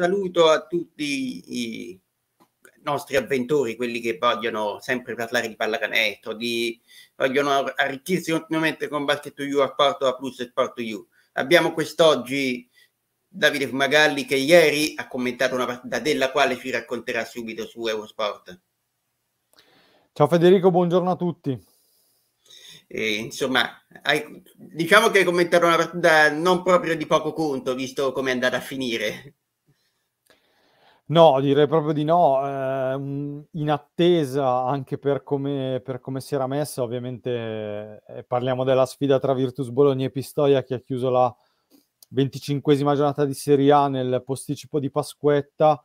saluto a tutti i nostri avventori, quelli che vogliono sempre parlare di pallacanestro, di, vogliono arricchirsi continuamente con Basket to You, Sport a Plus e Sport to You. Abbiamo quest'oggi Davide Fumagalli che ieri ha commentato una partita della quale ci racconterà subito su Eurosport. Ciao Federico, buongiorno a tutti. E, insomma, hai, diciamo che hai commentato una partita non proprio di poco conto, visto come è andata a finire. No, direi proprio di no. Eh, in attesa anche per come, per come, si era messa, ovviamente eh, parliamo della sfida tra Virtus Bologna e Pistoia che ha chiuso la 25esima giornata di Serie A nel posticipo di Pasquetta.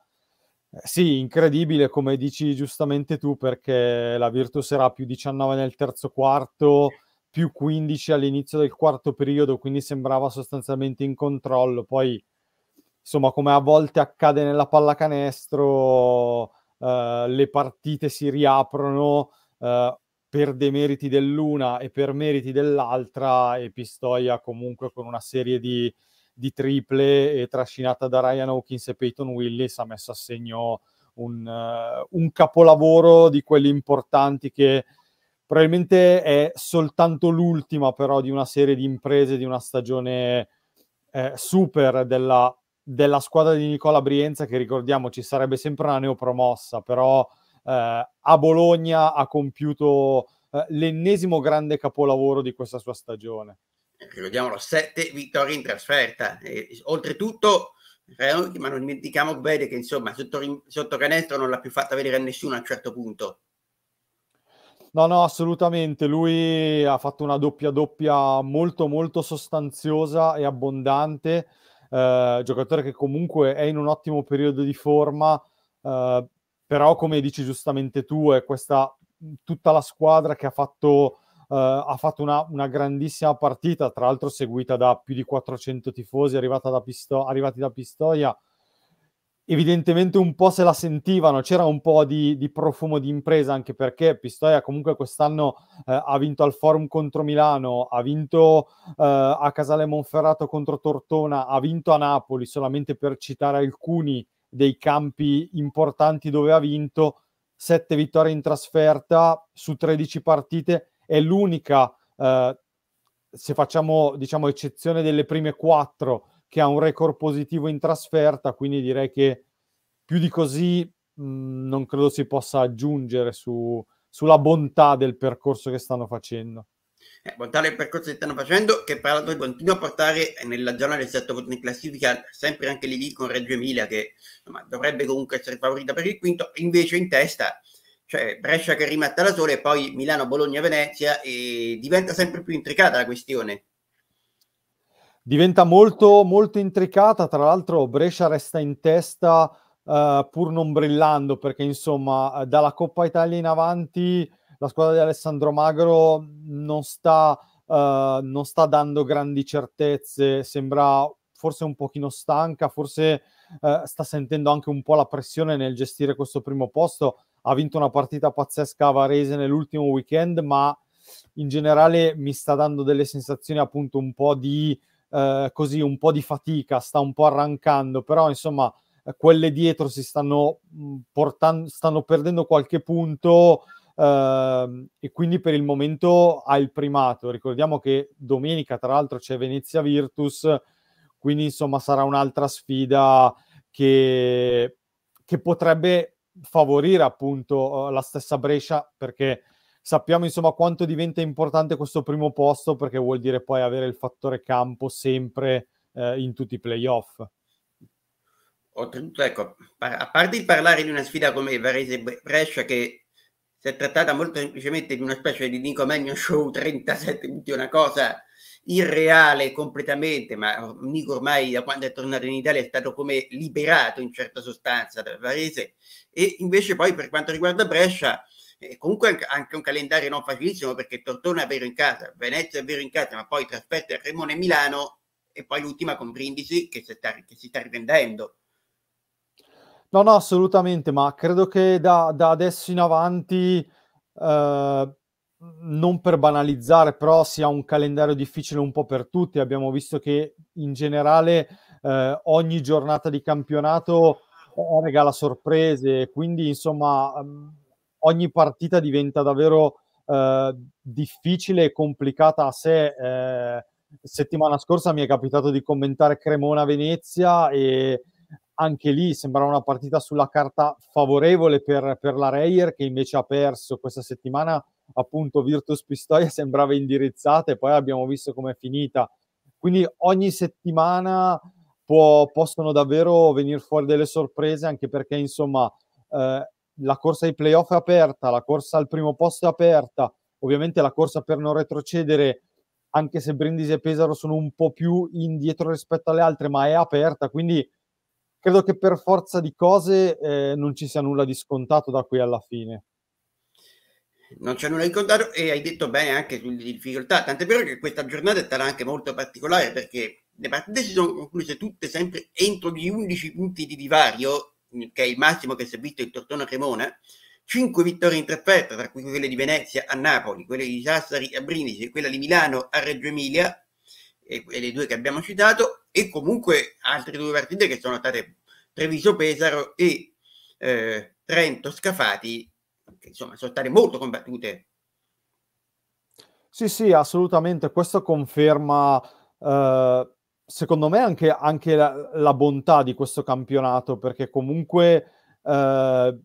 Eh, sì, incredibile, come dici giustamente tu, perché la Virtus era più 19 nel terzo quarto, più 15 all'inizio del quarto periodo, quindi sembrava sostanzialmente in controllo. Poi insomma, come a volte accade nella pallacanestro, eh, le partite si riaprono eh, per demeriti dell'una e per meriti dell'altra e Pistoia comunque con una serie di, di triple e trascinata da Ryan Hawkins e Peyton Willis ha messo a segno un, uh, un capolavoro di quelli importanti che probabilmente è soltanto l'ultima però di una serie di imprese di una stagione eh, super della della squadra di Nicola Brienza, che ricordiamo ci sarebbe sempre una neopromossa, però eh, a Bologna ha compiuto eh, l'ennesimo grande capolavoro di questa sua stagione. Ricordiamolo, sette vittorie in trasferta. E, oltretutto, ma non dimentichiamo bene che insomma sotto, sotto canestro non l'ha più fatta vedere a nessuno a un certo punto. No, no, assolutamente. Lui ha fatto una doppia doppia molto molto sostanziosa e abbondante eh, giocatore che comunque è in un ottimo periodo di forma, eh, però come dici giustamente tu, è questa tutta la squadra che ha fatto, eh, ha fatto una, una, grandissima partita, tra l'altro seguita da più di 400 tifosi da Pisto- arrivati da Pistoia evidentemente un po' se la sentivano, c'era un po' di, di profumo di impresa anche perché Pistoia comunque quest'anno eh, ha vinto al Forum contro Milano, ha vinto eh, a Casale Monferrato contro Tortona, ha vinto a Napoli, solamente per citare alcuni dei campi importanti dove ha vinto, sette vittorie in trasferta su 13 partite, è l'unica, eh, se facciamo diciamo eccezione delle prime quattro, che ha un record positivo in trasferta, quindi direi che più di così mh, mm, non credo si possa aggiungere su, sulla bontà del percorso che stanno facendo. Eh, bontà del percorso che stanno facendo, che tra l'altro continua a portare nella zona del setto voto in classifica, sempre anche lì con Reggio Emilia, che insomma, dovrebbe comunque essere favorita per il quinto, invece in testa cioè Brescia che rimetta da sola e poi Milano, Bologna, Venezia e diventa sempre più intricata la questione diventa molto, molto intricata. Tra l'altro, Brescia resta in testa uh, pur non brillando, perché insomma, eh, dalla Coppa Italia in avanti la squadra di Alessandro Magro non sta, uh, non sta dando grandi certezze. Sembra forse un pochino stanca, forse uh, sta sentendo anche un po' la pressione nel gestire questo primo posto. Ha vinto una partita pazzesca a Varese nell'ultimo weekend, ma in generale mi sta dando delle sensazioni appunto un po' di eh, così un po' di fatica, sta un po' arrancando, però insomma eh, quelle dietro si stanno mm, portando, stanno perdendo qualche punto eh, e quindi per il momento ha il primato. Ricordiamo che domenica tra l'altro c'è Venezia Virtus, quindi insomma sarà un'altra sfida che, che potrebbe favorire appunto eh, la stessa Brescia perché sappiamo insomma quanto diventa importante questo primo posto perché vuol dire poi avere il fattore campo sempre eh, in tutti i playoff. Oltretutto, ecco, a parte il parlare di una sfida come Varese Brescia che si è trattata molto semplicemente di una specie di Nico Magno Show 37 minuti, una cosa irreale completamente, ma Nico ormai da quando è tornato in Italia è stato come liberato in certa sostanza da Varese e invece poi per quanto riguarda Brescia e comunque anche un calendario non facilissimo perché Tortona è vero in casa, Venezia è vero in casa, ma poi trasferte a Cremone e Milano e poi l'ultima con Brindisi che si sta, che si sta riprendendo. No, no, assolutamente, ma credo che da, da adesso in avanti, eh, non per banalizzare, però sia un calendario difficile un po' per tutti. Abbiamo visto che in generale eh, ogni giornata di campionato regala sorprese, quindi insomma mm, ogni partita diventa davvero eh, difficile e complicata a sé. Eh, settimana scorsa mi è capitato di commentare Cremona-Venezia e anche lì sembrava una partita sulla carta favorevole per, per la Reyer che invece ha perso questa settimana appunto Virtus Pistoia sembrava indirizzata e poi abbiamo visto com'è finita quindi ogni settimana può, possono davvero venire fuori delle sorprese anche perché insomma eh, la corsa ai playoff è aperta la corsa al primo posto è aperta ovviamente la corsa per non retrocedere anche se Brindisi e Pesaro sono un po' più indietro rispetto alle altre ma è aperta quindi credo che per forza di cose eh, non ci sia nulla di scontato da qui alla fine. Non c'è nulla di scontato e hai detto bene anche sulle difficoltà, tant'è vero che questa giornata è stata anche molto particolare perché le partite si sono concluse tutte sempre entro gli 11 punti di divario, che è il massimo che si è visto il Tortona Cremona, 5 vittorie in trasferta, tra cui quelle di Venezia a Napoli, quelle di Sassari a Brindisi quella di Milano a Reggio Emilia, e, e le due che abbiamo citato, e comunque altre due partite che sono state Treviso Pesaro e eh, Trento Scafati, che insomma sono state molto combattute. Sì, sì, assolutamente. Questo conferma, eh, secondo me, anche, anche la, la, bontà di questo campionato, perché comunque eh,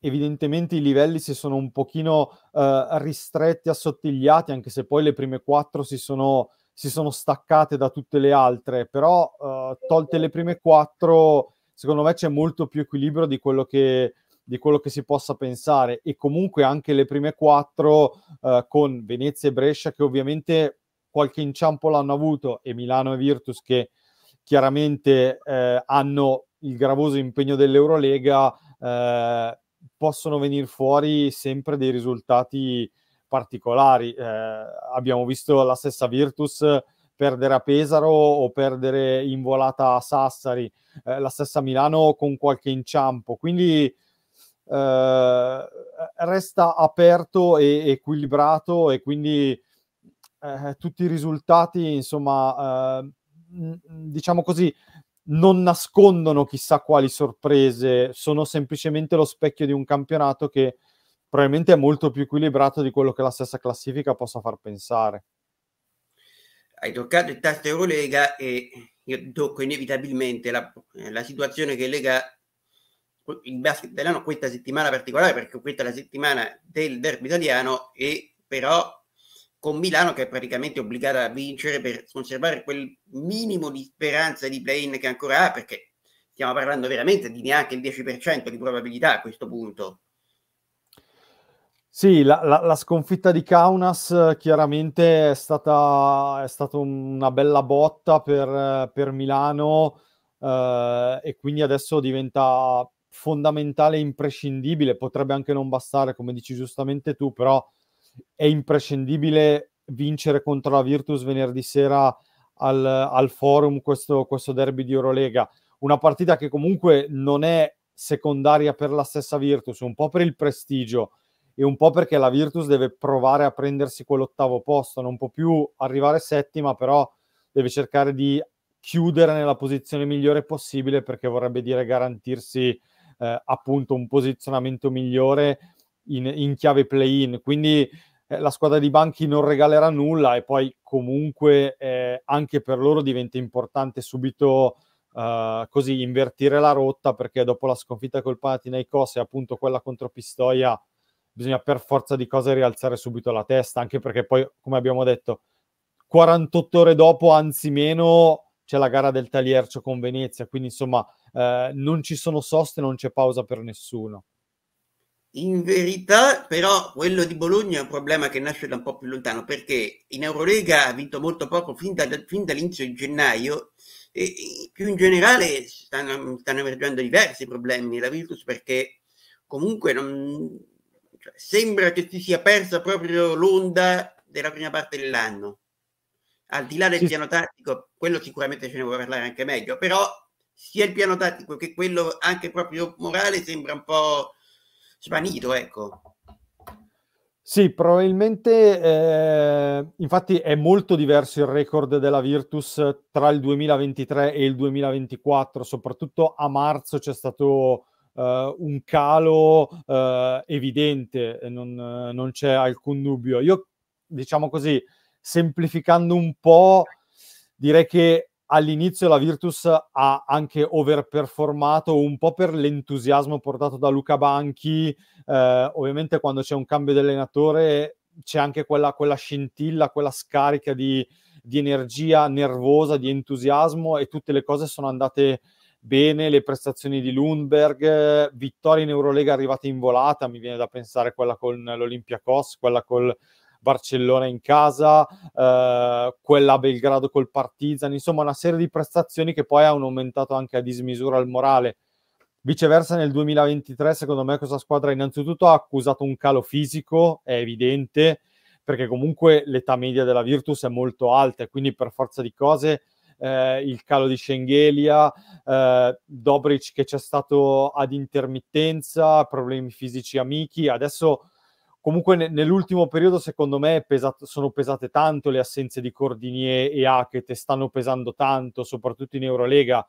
evidentemente i livelli si sono un pochino eh, ristretti, assottigliati, anche se poi le prime quattro si sono si sono staccate da tutte le altre, però uh, tolte le prime quattro, secondo me c'è molto più equilibrio di quello che, di quello che si possa pensare. E comunque anche le prime quattro uh, con Venezia e Brescia che ovviamente qualche inciampo l'hanno avuto e Milano e Virtus che chiaramente eh, hanno il gravoso impegno dell'Eurolega eh, possono venire fuori sempre dei risultati particolari. Eh, abbiamo visto la stessa Virtus perdere a Pesaro o perdere in volata a Sassari, eh, la stessa Milano con qualche inciampo. Quindi eh, resta aperto e equilibrato e quindi eh, tutti i risultati, insomma, eh, diciamo così, non nascondono chissà quali sorprese, sono semplicemente lo specchio di un campionato che probabilmente è molto più equilibrato di quello che la stessa classifica possa far pensare. Hai toccato il tasto Eurolega e io tocco inevitabilmente la, la situazione che lega il basket italiano questa settimana particolare perché questa è la settimana del derby italiano e però con Milano che è praticamente obbligata a vincere per conservare quel minimo di speranza di play-in che ancora ha perché stiamo parlando veramente di neanche il 10% di probabilità a questo punto. Sì, la, la, la, sconfitta di Kaunas chiaramente è stata, è stata una bella botta per, per Milano eh, e quindi adesso diventa fondamentale e imprescindibile, potrebbe anche non bastare come dici giustamente tu, però è imprescindibile vincere contro la Virtus venerdì sera al, al forum questo, questo derby di Eurolega, una partita che comunque non è secondaria per la stessa Virtus, un po' per il prestigio, e un po' perché la Virtus deve provare a prendersi quell'ottavo posto, non può più arrivare settima, però deve cercare di chiudere nella posizione migliore possibile perché vorrebbe dire garantirsi eh, appunto un posizionamento migliore in, in chiave play-in. Quindi eh, la squadra di Banchi non regalerà nulla e poi comunque eh, anche per loro diventa importante subito uh, così invertire la rotta perché dopo la sconfitta col Panathinaikos e appunto quella contro Pistoia bisogna per forza di cose rialzare subito la testa, anche perché poi, come abbiamo detto, 48 ore dopo, anzi meno, c'è la gara del Taliercio con Venezia, quindi insomma eh, non ci sono soste, non c'è pausa per nessuno. In verità, però, quello di Bologna è un problema che nasce da un po' più lontano, perché in Eurolega ha vinto molto poco fin, da, fin dall'inizio di gennaio e più in generale stanno, stanno emergendo diversi problemi nella Virtus perché comunque non, cioè, sembra che si sia persa proprio l'onda della prima parte dell'anno. Al di là del sì. piano tattico, quello sicuramente ce ne vuoi parlare anche meglio, però sia il piano tattico che quello anche proprio morale sembra un po' svanito, ecco. Sì, probabilmente, eh, infatti è molto diverso il record della Virtus tra il 2023 e il 2024, soprattutto a marzo c'è stato uh, un calo uh, evidente, non, non, c'è alcun dubbio. Io, diciamo così, semplificando un po', direi che all'inizio la Virtus ha anche overperformato un po' per l'entusiasmo portato da Luca Banchi. Eh, ovviamente, quando c'è un cambio di allenatore, c'è anche quella, quella scintilla, quella scarica di, di, energia nervosa, di entusiasmo, e tutte le cose sono andate bene. Le prestazioni di Lundberg, vittorie in Eurolega arrivate in volata. Mi viene da pensare quella con l'Olympiacos, quella col Barcellona in casa, eh, quella a Belgrado col Partizan, insomma una serie di prestazioni che poi hanno aumentato anche a dismisura il morale. Viceversa nel 2023 secondo me questa squadra innanzitutto ha accusato un calo fisico, è evidente, perché comunque l'età media della Virtus è molto alta e quindi per forza di cose eh, il calo di Schengelia, eh, Dobric che c'è stato ad intermittenza, problemi fisici amici, adesso comunque ne, nell'ultimo periodo secondo me pesato, sono pesate tanto le assenze di Cordinier e Hackett stanno pesando tanto, soprattutto in Eurolega.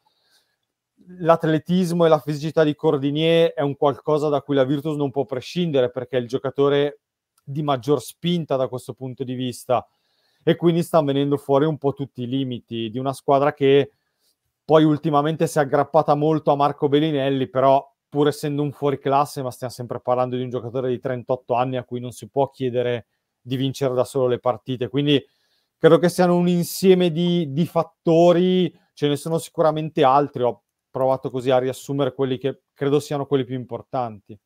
L'atletismo e la fisicità di Cordinier è un qualcosa da cui la Virtus non può prescindere perché è il giocatore di maggior spinta da questo punto di vista e quindi sta venendo fuori un po' tutti i limiti di una squadra che poi ultimamente si è aggrappata molto a Marco Bellinelli, però pur essendo un fuoriclasse, ma stiamo sempre parlando di un giocatore di 38 anni a cui non si può chiedere di vincere da solo le partite. Quindi credo che siano un insieme di, di fattori, ce ne sono sicuramente altri. Ho provato così a riassumere quelli che credo siano quelli più importanti.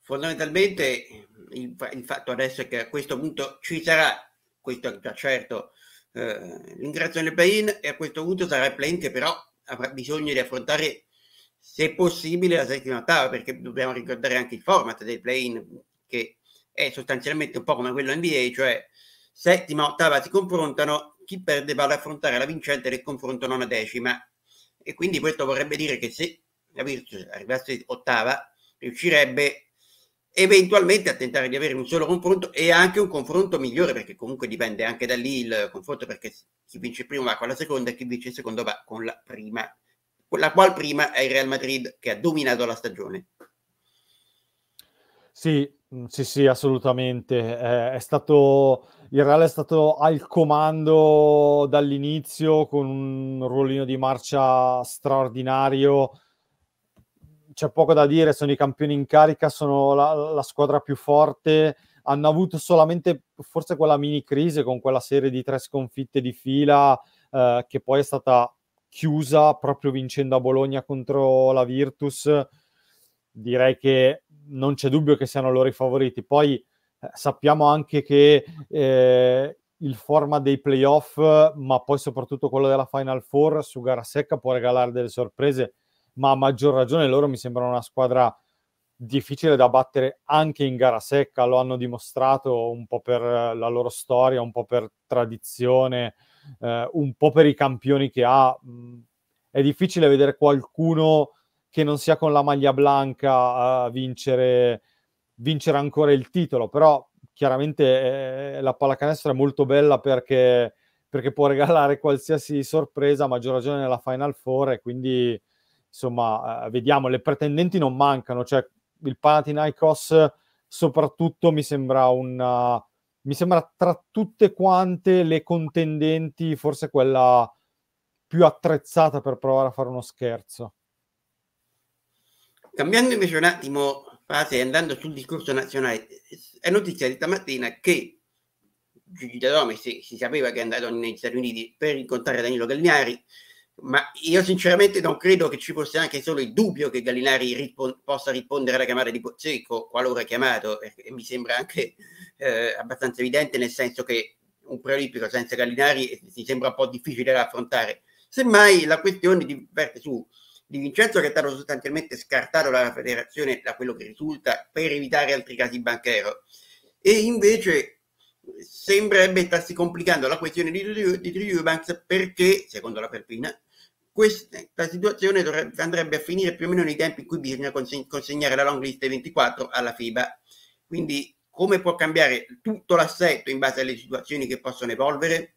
Fondamentalmente il, il fatto adesso è che a questo punto ci sarà, questo è già certo, eh, l'ingresso nel play-in e a questo punto sarà il play-in che però avrà bisogno di affrontare se possibile la settima ottava, perché dobbiamo ricordare anche il format del play-in, che è sostanzialmente un po' come quello NBA, cioè settima ottava si confrontano, chi perde va ad affrontare la vincente del confronto nona decima. E quindi questo vorrebbe dire che se la Virtus arrivasse ottava, riuscirebbe eventualmente a tentare di avere un solo confronto e anche un confronto migliore, perché comunque dipende anche da lì il confronto, perché chi vince il primo va con la seconda e chi vince il secondo va con la prima la quale prima è il Real Madrid che ha dominato la stagione. Sì, mm, sì, sì, assolutamente. Eh, è stato, il Real è stato al comando dall'inizio con un ruolino di marcia straordinario. C'è poco da dire, sono i campioni in carica, sono la, la squadra più forte. Hanno avuto solamente forse quella mini crisi con quella serie di tre sconfitte di fila eh, che poi è stata chiusa proprio vincendo a Bologna contro la Virtus, direi che non c'è dubbio che siano loro i favoriti. Poi eh, sappiamo anche che eh, il format dei playoff, ma poi soprattutto quello della Final Four su gara secca può regalare delle sorprese, ma a maggior ragione loro mi sembrano una squadra difficile da battere anche in gara secca, lo hanno dimostrato un po' per la loro storia, un po' per tradizione, eh, un po' per i campioni che ha. Mh, è difficile vedere qualcuno che non sia con la maglia blanca a vincere, vincere ancora il titolo, però chiaramente eh, la pallacanestro è molto bella perché, perché può regalare qualsiasi sorpresa, a maggior ragione nella Final Four e quindi insomma eh, vediamo, le pretendenti non mancano, cioè il Panathinaikos soprattutto mi sembra una, mi sembra tra tutte quante le contendenti, forse quella più attrezzata per provare a fare uno scherzo. Cambiando invece un attimo fase andando sul discorso nazionale, è notizia di stamattina che Gigi D'Adome si, si sapeva che è andato negli Stati Uniti per incontrare Danilo Gallinari, ma io sinceramente non credo che ci fosse anche solo il dubbio che Gallinari rispon- possa rispondere alla chiamata di Pozzecco qualora chiamato, e mi sembra anche eh, abbastanza evidente, nel senso che un preolimpico senza Gallinari mi sembra un po' difficile da affrontare. Semmai la questione diverte su Di Vincenzo che è stato sostanzialmente scartato dalla federazione, da quello che risulta, per evitare altri casi banchero. E invece sembrerebbe starsi complicando la questione di, di, di Eubanks perché, secondo la Perpina, questa situazione dovrebbe, andrebbe a finire più o meno nei tempi in cui bisogna consegnare la long list 24 alla FIBA Quindi come può cambiare tutto l'assetto in base alle situazioni che possono evolvere?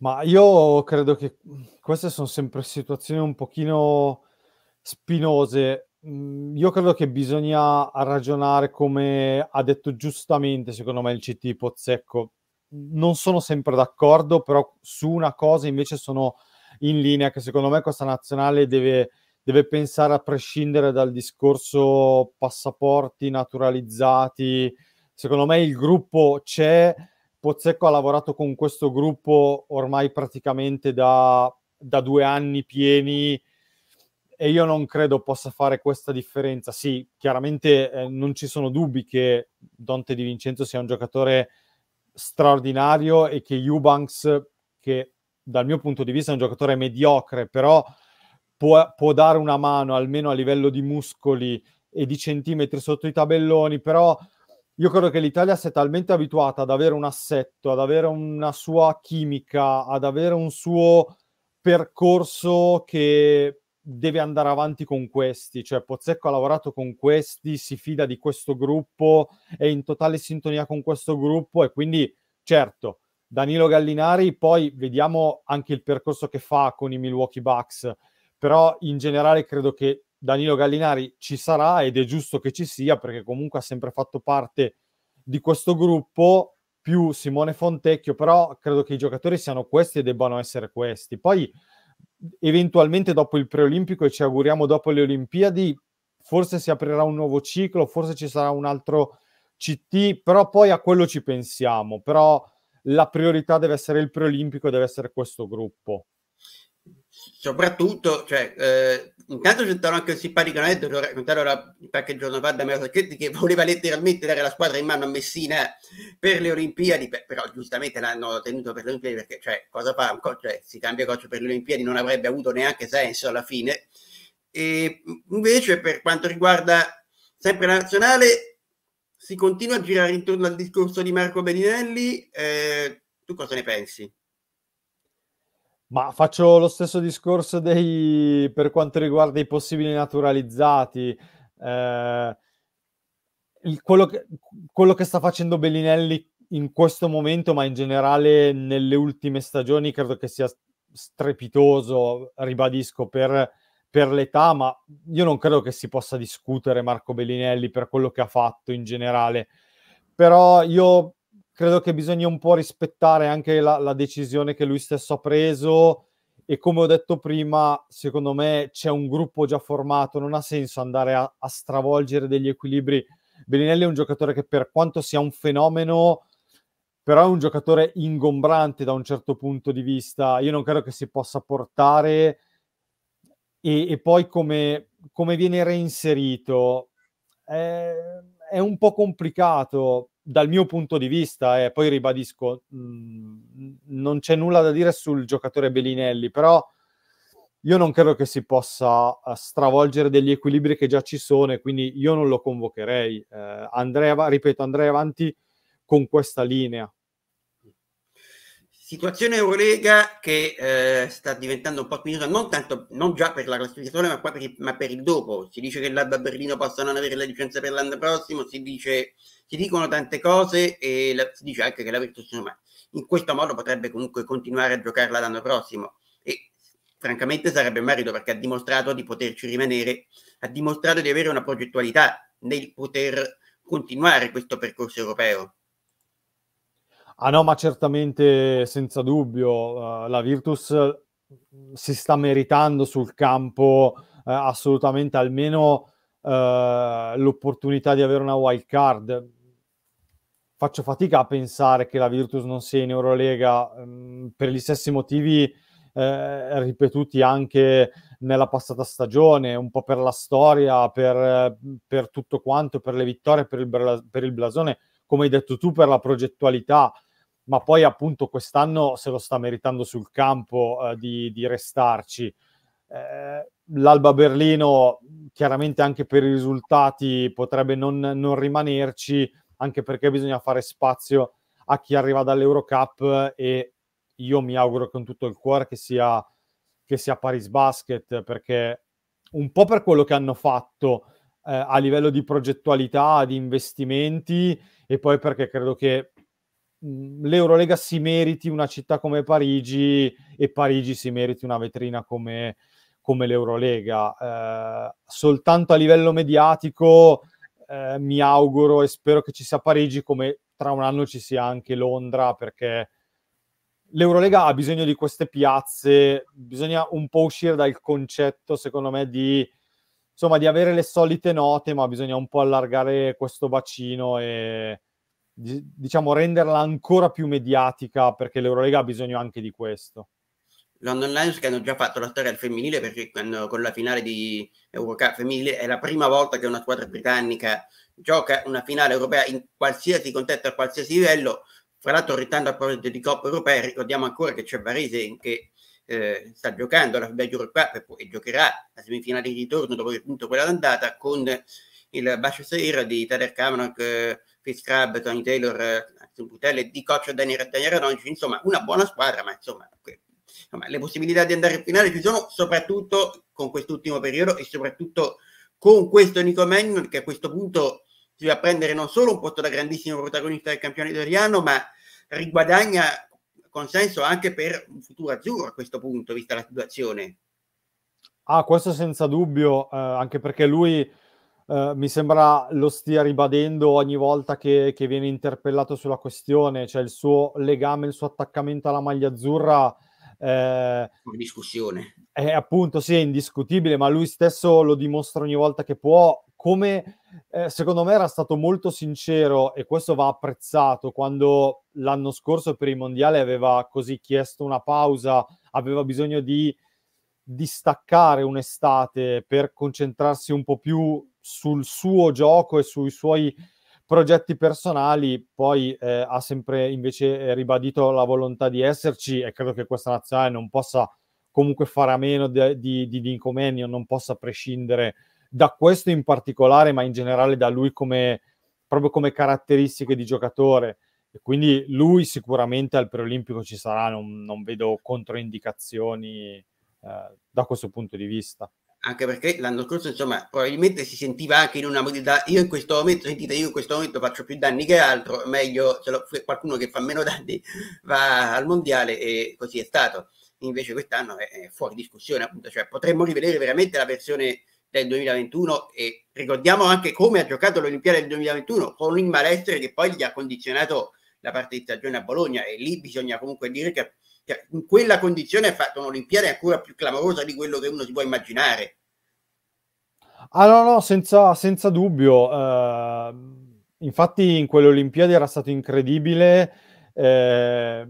Ma io credo che queste sono sempre situazioni un pochino spinose. Mm, io credo che bisogna ragionare come ha detto giustamente, secondo me, il CT Pozzecco. Non sono sempre d'accordo, però su una cosa invece sono in linea che secondo me questa nazionale deve, deve pensare a prescindere dal discorso passaporti naturalizzati. Secondo me il gruppo c'è, Pozzecco ha lavorato con questo gruppo ormai praticamente da, da due anni pieni e io non credo possa fare questa differenza. Sì, chiaramente eh, non ci sono dubbi che Dante Di Vincenzo sia un giocatore straordinario e che Eubanks, che dal mio punto di vista è un giocatore mediocre, però può, può dare una mano almeno a livello di muscoli e di centimetri sotto i tabelloni, però io credo che l'Italia sia talmente abituata ad avere un assetto, ad avere una sua chimica, ad avere un suo percorso che deve andare avanti con questi, cioè Pozzecco ha lavorato con questi, si fida di questo gruppo, è in totale sintonia con questo gruppo e quindi certo, Danilo Gallinari, poi vediamo anche il percorso che fa con i Milwaukee Bucks, però in generale credo che Danilo Gallinari ci sarà ed è giusto che ci sia perché comunque ha sempre fatto parte di questo gruppo più Simone Fontecchio, però credo che i giocatori siano questi e debbano essere questi. Poi eventualmente dopo il preolimpico e ci auguriamo dopo le Olimpiadi, forse si aprirà un nuovo ciclo, forse ci sarà un altro CT, però poi a quello ci pensiamo, però la priorità deve essere il preolimpico, deve essere questo gruppo soprattutto, cioè, eh, intanto stato anche un simpatico aneddoto, lo raccontarono qualche giorno fa da Mero Sacchetti che voleva letteralmente dare la squadra in mano a Messina per le Olimpiadi, però giustamente l'hanno tenuto per le Olimpiadi perché, cioè, cosa fa un coach? Cioè, si cambia coach per le Olimpiadi, non avrebbe avuto neanche senso alla fine. E invece per quanto riguarda sempre la nazionale, si continua a girare intorno al discorso di Marco Beninelli, eh, tu cosa ne pensi? Ma faccio lo stesso discorso dei, per quanto riguarda i possibili naturalizzati. Eh, il, quello, che, quello, che, sta facendo Bellinelli in questo momento, ma in generale nelle ultime stagioni, credo che sia strepitoso, ribadisco, per, per l'età, ma io non credo che si possa discutere Marco Bellinelli per quello che ha fatto in generale. Però io credo che bisogna un po' rispettare anche la, la, decisione che lui stesso ha preso e come ho detto prima, secondo me c'è un gruppo già formato, non ha senso andare a, a stravolgere degli equilibri. Bellinelli è un giocatore che per quanto sia un fenomeno, però è un giocatore ingombrante da un certo punto di vista. Io non credo che si possa portare e, e poi come, come, viene reinserito è, è un po' complicato dal mio punto di vista, e eh, poi ribadisco, mh, mm, non c'è nulla da dire sul giocatore Bellinelli, però io non credo che si possa uh, stravolgere degli equilibri che già ci sono e quindi io non lo convocherei. Eh, andrei, ripeto, andrei avanti con questa linea. Situazione Eurolega che eh, sta diventando un po' spinosa, non tanto, non già per la classificazione, ma, per, ma per il dopo. Si dice che l'Alba Berlino possa non avere la licenza per l'anno prossimo, si dice, si dicono tante cose e la, si dice anche che la Virtus in questo modo potrebbe comunque continuare a giocarla l'anno prossimo. E francamente sarebbe merito perché ha dimostrato di poterci rimanere, ha dimostrato di avere una progettualità nel poter continuare questo percorso europeo. Ah no, ma certamente senza dubbio uh, la Virtus mm, si sta meritando sul campo uh, assolutamente almeno uh, l'opportunità di avere una wild card. Faccio fatica a pensare che la Virtus non sia in Eurolega um, per gli stessi motivi eh, ripetuti anche nella passata stagione, un po' per la storia, per, per tutto quanto, per le vittorie, per il, per il blasone, come hai detto tu, per la progettualità ma poi appunto quest'anno se lo sta meritando sul campo eh, di, di, restarci. Eh, L'Alba Berlino chiaramente anche per i risultati potrebbe non, non, rimanerci, anche perché bisogna fare spazio a chi arriva dall'Eurocup e io mi auguro con tutto il cuore che sia, che sia Paris Basket, perché un po' per quello che hanno fatto eh, a livello di progettualità, di investimenti e poi perché credo che l'Eurolega si meriti una città come Parigi e Parigi si meriti una vetrina come, come l'Eurolega. Eh, soltanto a livello mediatico eh, mi auguro e spero che ci sia Parigi come tra un anno ci sia anche Londra perché l'Eurolega ha bisogno di queste piazze, bisogna un po' uscire dal concetto, secondo me, di, insomma, di avere le solite note, ma bisogna un po' allargare questo bacino e diciamo renderla ancora più mediatica perché l'Eurolega ha bisogno anche di questo. London Lions che hanno già fatto la storia al femminile perché quando, con la finale di Eurocup femminile è la prima volta che una squadra britannica gioca una finale europea in qualsiasi contesto a qualsiasi livello fra l'altro, ritornando a proposito di Coppa Europea, ricordiamo ancora che c'è Varese che eh, sta giocando la FIBA Eurocup e giocherà la semifinale di ritorno dopo appunto quella d'andata con il Bascio Seira di Tader Cameron, eh, Fitzcrab, Tony Taylor, eh, Butelle, di coach Daniel, Daniel Radonici, insomma una buona squadra, ma insomma, que- insomma, le possibilità di andare in finale ci sono soprattutto con quest'ultimo periodo e soprattutto con questo Nico Magnon che a questo punto si va a prendere non solo un posto da grandissimo protagonista del campione italiano, ma riguadagna consenso anche per un futuro azzurro a questo punto, vista la situazione. Ah, questo senza dubbio, eh, anche perché lui eh, mi sembra lo stia ribadendo ogni volta che, che, viene interpellato sulla questione, cioè il suo legame, il suo attaccamento alla maglia azzurra. Eh, discussione. È appunto, sì, è indiscutibile, ma lui stesso lo dimostra ogni volta che può come eh, secondo me era stato molto sincero e questo va apprezzato quando l'anno scorso per i mondiali aveva così chiesto una pausa, aveva bisogno di distaccare un'estate per concentrarsi un po' più sul suo gioco e sui suoi progetti personali, poi eh, ha sempre invece ribadito la volontà di esserci e credo che questa nazionale non possa comunque fare a meno di, di, di Dinko non possa prescindere da questo in particolare, ma in generale da lui come, proprio come caratteristiche di giocatore. E quindi lui sicuramente al preolimpico ci sarà, non, non vedo controindicazioni eh, da questo punto di vista. Anche perché l'anno scorso, insomma, probabilmente si sentiva anche in una modalità. Io in questo momento, sentite, io in questo momento faccio più danni che altro, meglio se qualcuno che fa meno danni va al mondiale e così è stato. Invece quest'anno è fuori discussione, appunto, cioè potremmo rivedere veramente la versione del 2021 e ricordiamo anche come ha giocato l'Olimpiade del 2021 con il malessere che poi gli ha condizionato la parte di stagione a Bologna e lì bisogna comunque dire che, che in quella condizione ha fatto un'Olimpiade ancora più clamorosa di quello che uno si può immaginare. Ah no, no, senza, senza dubbio. Uh, infatti in quelle Olimpiadi era stato incredibile. Eh,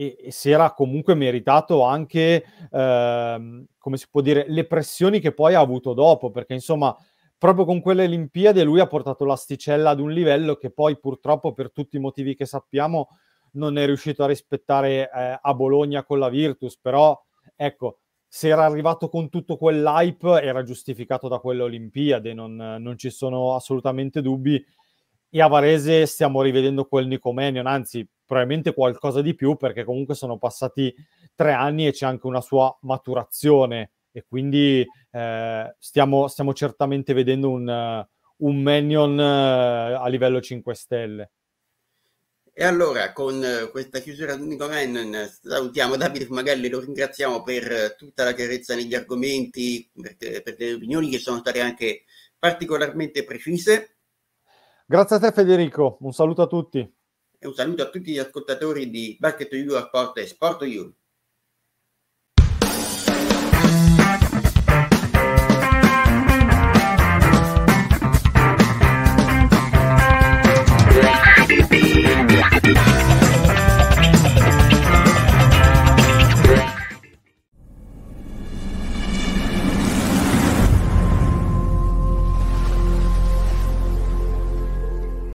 e, e si era comunque meritato anche, ehm, come si può dire, le pressioni che poi ha avuto dopo, perché insomma proprio con quelle Olimpiadi lui ha portato l'asticella ad un livello che poi purtroppo per tutti i motivi che sappiamo non è riuscito a rispettare eh, a Bologna con la Virtus, però ecco, se era arrivato con tutto quell'hype era giustificato da quelle Olimpiadi, non, non ci sono assolutamente dubbi e a Varese stiamo rivedendo quel Nicomenion, anzi probabilmente qualcosa di più perché comunque sono passati tre anni e c'è anche una sua maturazione e quindi eh, stiamo, stiamo, certamente vedendo un, un Manion uh, a livello 5 stelle. E allora con questa chiusura di Nico Mannon salutiamo Davide Fumagalli, lo ringraziamo per tutta la chiarezza negli argomenti, per, per le opinioni che sono state anche particolarmente precise. Grazie a te Federico, un saluto a tutti. E un saluto a tutti gli ascoltatori di Basket You Sport e Sport You. thank